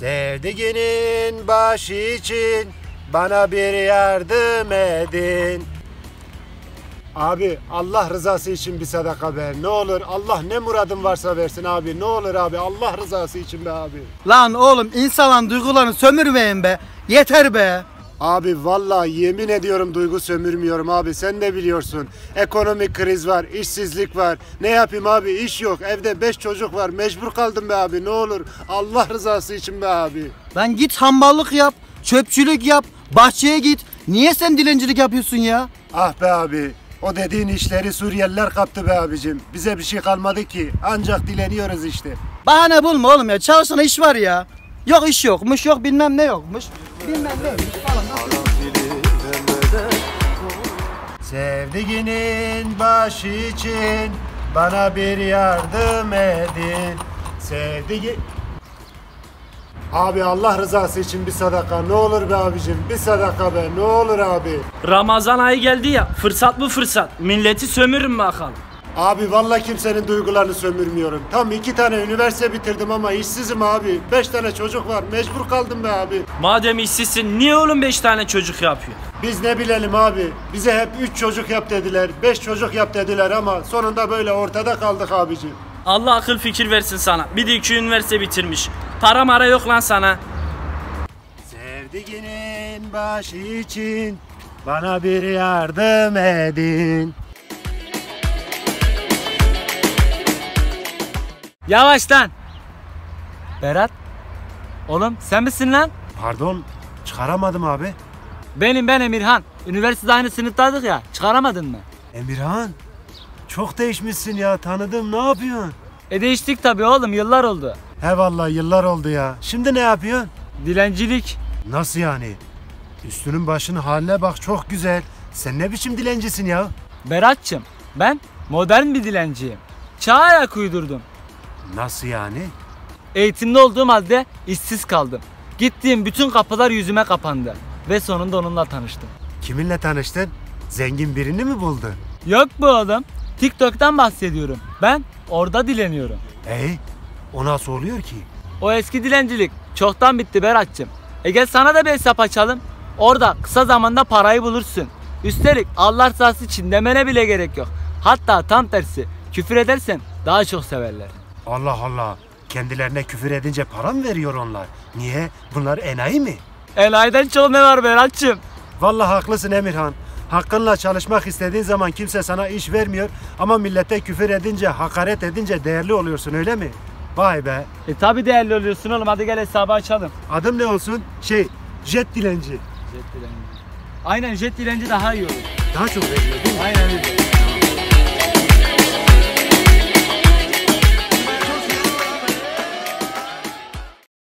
Sevdiğinin başı için bana bir yardım edin. Abi Allah rızası için bir sadaka ver. Ne olur Allah ne muradın varsa versin abi. Ne olur abi Allah rızası için be abi. Lan oğlum insanların duygularını sömürmeyin be. Yeter be. Abi vallahi yemin ediyorum duygu sömürmüyorum abi sen de biliyorsun. Ekonomik kriz var, işsizlik var. Ne yapayım abi iş yok. Evde beş çocuk var. Mecbur kaldım be abi ne olur. Allah rızası için be abi. Lan git hamballık yap, çöpçülük yap, bahçeye git. Niye sen dilencilik yapıyorsun ya? Ah be abi. O dediğin işleri Suriyeliler kaptı be abicim. Bize bir şey kalmadı ki. Ancak dileniyoruz işte. Bahane bulma oğlum ya. Çalışana iş var ya. Yok iş yokmuş, yok bilmem ne yokmuş. Bilmem. Sevdiğinin başı için bana bir yardım edin. Sevdiği... Abi Allah rızası için bir sadaka ne olur be abicim bir sadaka be ne olur abi. Ramazan ayı geldi ya fırsat bu fırsat. Milleti sömürün bakalım. Abi vallahi kimsenin duygularını sömürmüyorum. Tam iki tane üniversite bitirdim ama işsizim abi. Beş tane çocuk var mecbur kaldım be abi. Madem işsizsin niye oğlum 5 tane çocuk yapıyor? Biz ne bilelim abi. Bize hep üç çocuk yap dediler. Beş çocuk yap dediler ama sonunda böyle ortada kaldık abicim. Allah akıl fikir versin sana. Bir de iki üniversite bitirmiş. Para mara yok lan sana. Sevdiğinin başı için bana bir yardım edin. Yavaş lan. Berat. Oğlum sen misin lan? Pardon çıkaramadım abi. Benim ben Emirhan. Üniversitede aynı sınıftaydık ya. Çıkaramadın mı? Emirhan çok değişmişsin ya tanıdım ne yapıyorsun? E değiştik tabii oğlum yıllar oldu. He vallahi yıllar oldu ya. Şimdi ne yapıyorsun? Dilencilik. Nasıl yani? Üstünün başının haline bak çok güzel. Sen ne biçim dilencisin ya? Berat'cığım ben modern bir dilenciyim. Çağa ayak uydurdum. Nasıl yani? Eğitimli olduğum halde işsiz kaldım. Gittiğim bütün kapılar yüzüme kapandı. Ve sonunda onunla tanıştım. Kiminle tanıştın? Zengin birini mi buldun? Yok bu oğlum. TikTok'tan bahsediyorum. Ben orada dileniyorum. Ey, o nasıl oluyor ki? O eski dilencilik çoktan bitti Berat'cığım. E gel sana da bir hesap açalım. Orada kısa zamanda parayı bulursun. Üstelik Allah rızası için demene bile gerek yok. Hatta tam tersi küfür edersen daha çok severler. Allah Allah. Kendilerine küfür edince para mı veriyor onlar? Niye? Bunlar enayi mi? Enayiden çok ne var Berat'cığım? Vallahi haklısın Emirhan. Hakkınla çalışmak istediğin zaman kimse sana iş vermiyor ama millete küfür edince, hakaret edince değerli oluyorsun öyle mi? Vay be. E tabi değerli oluyorsun oğlum hadi gel hesabı açalım. Adım ne olsun? Şey, jet dilenci. Jet dilenci. Aynen jet dilenci daha iyi olur. Daha çok veriyor değil mi? Aynen öyle.